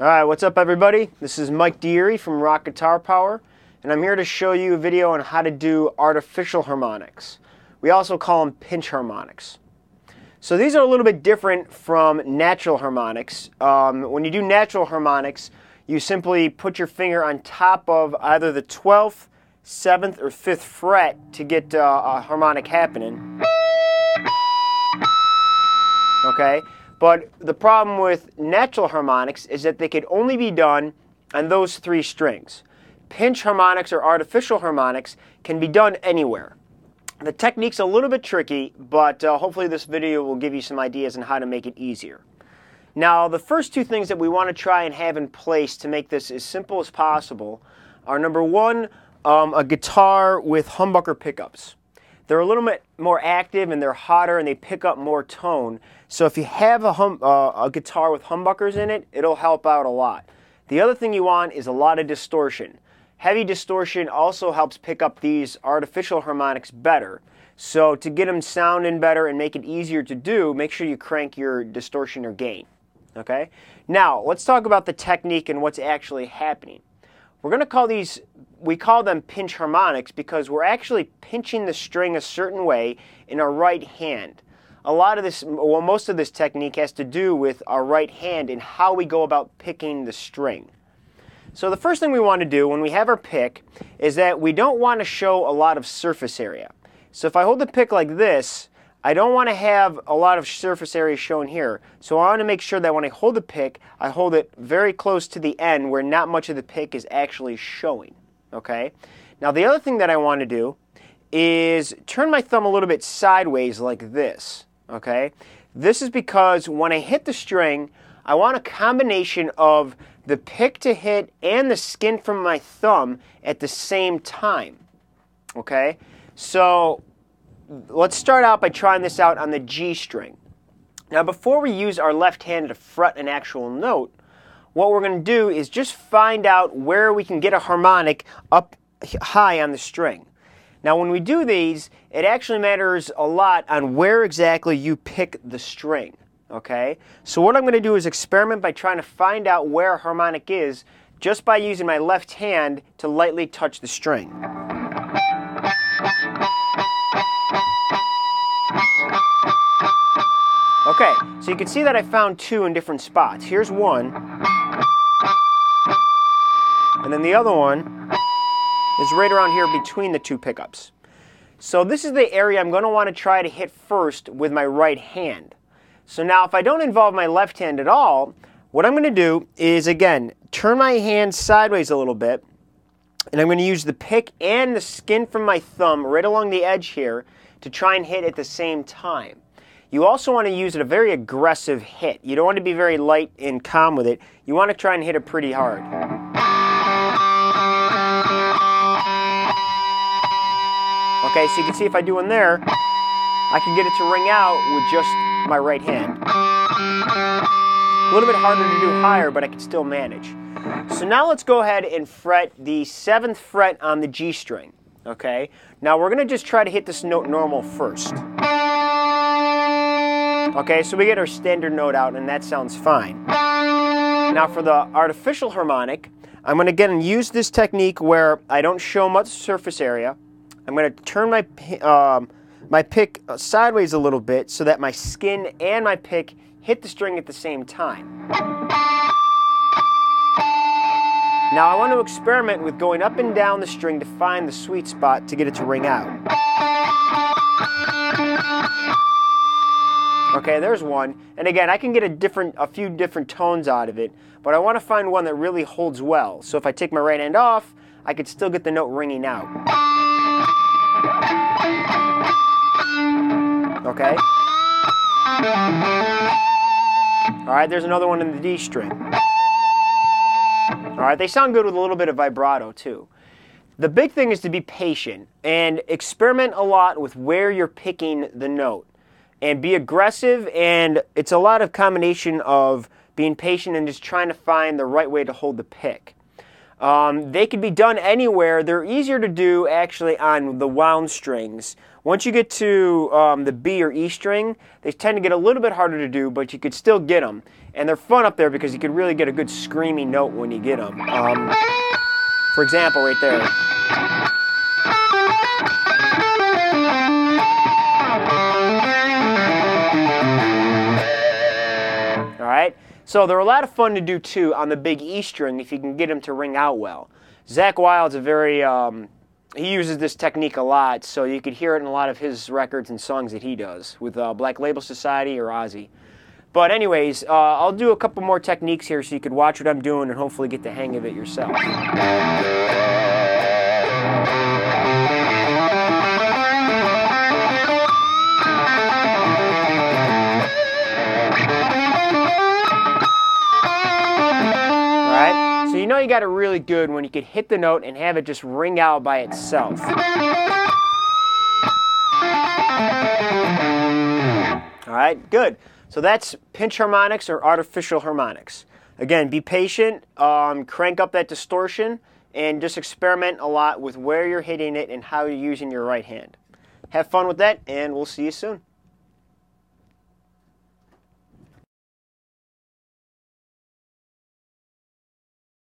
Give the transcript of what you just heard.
All right, what's up, everybody? This is Mike Deiure from Rock Guitar Power, and I'm here to show you a video on how to do artificial harmonics. We also call them pinch harmonics. So these are a little bit different from natural harmonics. Um, when you do natural harmonics, you simply put your finger on top of either the 12th, 7th, or 5th fret to get uh, a harmonic happening. Okay? But the problem with natural harmonics is that they could only be done on those three strings. Pinch harmonics or artificial harmonics can be done anywhere. The technique's a little bit tricky, but uh, hopefully this video will give you some ideas on how to make it easier. Now, the first two things that we want to try and have in place to make this as simple as possible are number one, um, a guitar with humbucker pickups. They're a little bit more active and they're hotter and they pick up more tone. So if you have a, hum, uh, a guitar with humbuckers in it, it'll help out a lot. The other thing you want is a lot of distortion. Heavy distortion also helps pick up these artificial harmonics better. So to get them sounding better and make it easier to do, make sure you crank your distortion or gain. Okay? Now, let's talk about the technique and what's actually happening. We're going to call these, we call them pinch harmonics because we're actually pinching the string a certain way in our right hand. A lot of this, well, most of this technique has to do with our right hand and how we go about picking the string. So the first thing we want to do when we have our pick is that we don't want to show a lot of surface area. So if I hold the pick like this, I don't want to have a lot of surface area shown here. So I want to make sure that when I hold the pick, I hold it very close to the end where not much of the pick is actually showing. Okay? Now the other thing that I want to do is turn my thumb a little bit sideways like this. Okay? This is because when I hit the string, I want a combination of the pick to hit and the skin from my thumb at the same time. Okay? So let's start out by trying this out on the G string. Now before we use our left hand to fret an actual note, what we're going to do is just find out where we can get a harmonic up high on the string. Now when we do these, it actually matters a lot on where exactly you pick the string. Okay? So what I'm going to do is experiment by trying to find out where a harmonic is just by using my left hand to lightly touch the string. Okay, so you can see that I found two in different spots. Here's one, and then the other one is right around here between the two pickups. So this is the area I'm going to want to try to hit first with my right hand. So now if I don't involve my left hand at all, what I'm going to do is again, turn my hand sideways a little bit, and I'm going to use the pick and the skin from my thumb right along the edge here to try and hit at the same time. You also want to use it a very aggressive hit. You don't want to be very light and calm with it. You want to try and hit it pretty hard. Okay, so you can see if I do one there, I can get it to ring out with just my right hand. A little bit harder to do higher, but I can still manage. So now let's go ahead and fret the 7th fret on the G string. Okay, now we're going to just try to hit this note normal first. Okay, so we get our standard note out and that sounds fine. Now for the artificial harmonic, I'm going to again use this technique where I don't show much surface area. I'm going to turn my, um, my pick sideways a little bit so that my skin and my pick hit the string at the same time. Now I want to experiment with going up and down the string to find the sweet spot to get it to ring out. Okay, there's one. And again, I can get a different, a few different tones out of it, but I want to find one that really holds well. So if I take my right hand off, I could still get the note ringing out. Okay? All right, there's another one in the D string. All right, they sound good with a little bit of vibrato too. The big thing is to be patient and experiment a lot with where you're picking the note and be aggressive. And it's a lot of combination of being patient and just trying to find the right way to hold the pick. Um, they can be done anywhere. They're easier to do actually on the wound strings. Once you get to um, the B or E string, they tend to get a little bit harder to do, but you could still get them. And they're fun up there because you can really get a good screamy note when you get them. Um, for example, right there. So they're a lot of fun to do too on the big E string if you can get them to ring out well. Zakk Wylde's a very um, he uses this technique a lot, so you could hear it in a lot of his records and songs that he does with uh, Black Label Society or Ozzy. But anyways, uh, I'll do a couple more techniques here so you could watch what I'm doing and hopefully get the hang of it yourself. You got it really good when you could hit the note and have it just ring out by itself. All right, good. So that's pinch harmonics or artificial harmonics. Again, be patient, um, crank up that distortion, and just experiment a lot with where you're hitting it and how you're using your right hand. Have fun with that, and we'll see you soon.